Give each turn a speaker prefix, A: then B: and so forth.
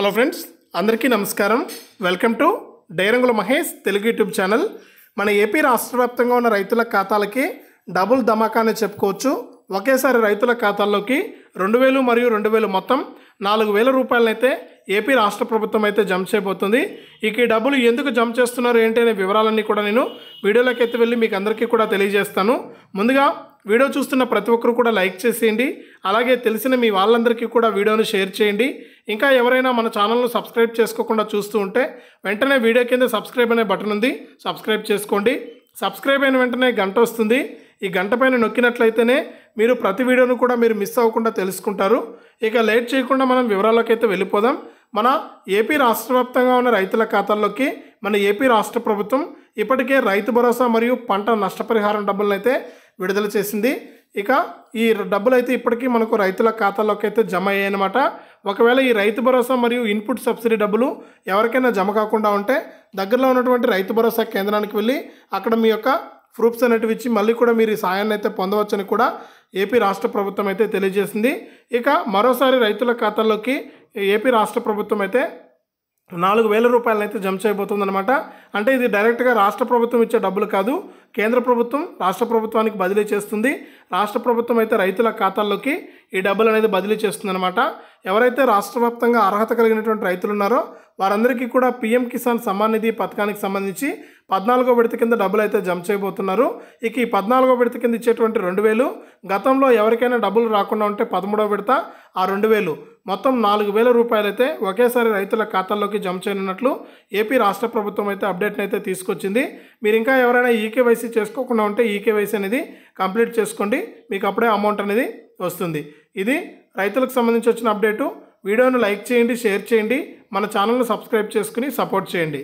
A: Hello friends అందరికీ నమస్కారం. Welcome to డైరంగుల మహేష్ తెలుగు యూట్యూబ్ ఛానల్. మన ఏపీ రాష్ట్ర వ్యాప్తంగా ఉన్న రైతుల ఖాతాలకి డబుల్ ధమాకానే చెప్పుకోవచ్చు. ఒకేసారి రైతుల ఖాతాల్లోకి రెండు వేలు మరియు రెండు వేలు మొత్తం నాలుగు వేల రూపాయలనైతే ఏపీ రాష్ట్ర ప్రభుత్వం అయితే జమ చేయబోతుంది. ఇక ఈ డబ్బులు ఎందుకు జమ చేస్తున్నారు ఏంటి అనే వివరాలన్నీ కూడా నేను వీడియోలోకి అయితే వెళ్ళి మీకు అందరికీ కూడా తెలియజేస్తాను. ముందుగా వీడియో చూస్తున్న ప్రతి ఒక్కరు కూడా లైక్ చేసేయండి. అలాగే తెలిసిన మీ వాళ్ళందరికీ కూడా వీడియోను షేర్ చేయండి. ఇంకా ఎవరైనా మన ఛానల్ను సబ్స్క్రైబ్ చేసుకోకుండా చూస్తూ ఉంటే వెంటనే వీడియో కింద సబ్స్క్రైబ్ అనే బటన్ ఉంది. సబ్స్క్రైబ్ చేసుకోండి. సబ్స్క్రైబ్ అయిన వెంటనే గంట వస్తుంది. ఈ గంట పైన నొక్కినట్లయితేనే మీరు ప్రతి వీడియోను కూడా మీరు మిస్ అవ్వకుండా తెలుసుకుంటారు. ఇక లేట్ చేయకుండా మనం వివరాల్లోకి అయితే వెళ్ళిపోదాం. మన ఏపీ రాష్ట్ర వ్యాప్తంగా ఉన్న రైతుల ఖాతాల్లోకి మన ఏపీ రాష్ట్ర ప్రభుత్వం ఇప్పటికే రైతు భరోసా మరియు పంట నష్టపరిహారం డబ్బులను అయితే విడుదల చేసింది. ఇక ఈ డబ్బులు అయితే ఇప్పటికీ మనకు రైతుల ఖాతాలోకి అయితే జమ అయ్యాయన్నమాట. ఒకవేళ ఈ రైతు భరోసా మరియు ఇన్పుట్ సబ్సిడీ డబ్బులు ఎవరికైనా జమ కాకుండా ఉంటే దగ్గరలో ఉన్నటువంటి రైతు భరోసా కేంద్రానికి వెళ్ళి అక్కడ మీ యొక్క ప్రూఫ్స్ అనేటివి ఇచ్చి మళ్ళీ కూడా మీరు ఈ సాయాన్ని అయితే పొందవచ్చని కూడా ఏపీ రాష్ట్ర ప్రభుత్వం అయితే తెలియజేసింది. ఇక మరోసారి రైతుల ఖాతాల్లోకి ఏపీ రాష్ట్ర ప్రభుత్వం అయితే నాలుగు వేల రూపాయలను అయితే జమ చేయబోతుందన్నమాట. అంటే ఇది డైరెక్ట్గా రాష్ట్ర ప్రభుత్వం ఇచ్చే డబ్బులు కాదు కేంద్ర ప్రభుత్వం రాష్ట్ర ప్రభుత్వానికి బదిలీ చేస్తుంది. రాష్ట్ర ప్రభుత్వం అయితే రైతుల ఖాతాల్లోకి ఈ డబ్బులు అనేది బదిలీ చేస్తుందన్నమాట. ఎవరైతే రాష్ట్ర వ్యాప్తంగా అర్హత కలిగినటువంటి రైతులు ఉన్నారో వారందరికీ కూడా పీఎం కిసాన్ సమ్మాన్ నిధి పథకానికి సంబంధించి పద్నాలుగో విడత కింద డబ్బులు అయితే జమ చేయబోతున్నారు. ఇక ఈ పద్నాలుగో విడత కింద ఇచ్చేటువంటి రెండు వేలు గతంలో ఎవరికైనా డబ్బులు రాకుండా ఉంటే పదమూడో విడత ఆ రెండు వేలు. మొత్తం నాలుగు వేల రూపాయలైతే ఒకేసారి రైతుల ఖాతాల్లోకి జమ చేయనున్నట్లు ఏపీ రాష్ట్ర ప్రభుత్వం అయితే అప్డేట్ని అయితే తీసుకొచ్చింది. మీరు ఇంకా ఎవరైనా ఈకేవైసీ చేసుకోకుండా ఉంటే ఈకేవైసీ అనేది కంప్లీట్ చేసుకోండి. మీకు అప్పుడే అమౌంట్ అనేది వస్తుంది. ఇది రైతులకు సంబంధించి వచ్చిన అప్డేటు. వీడియోను లైక్ చేయండి షేర్ చేయండి. మన ఛానల్ను సబ్స్క్రైబ్ చేసుకుని సపోర్ట్ చేయండి.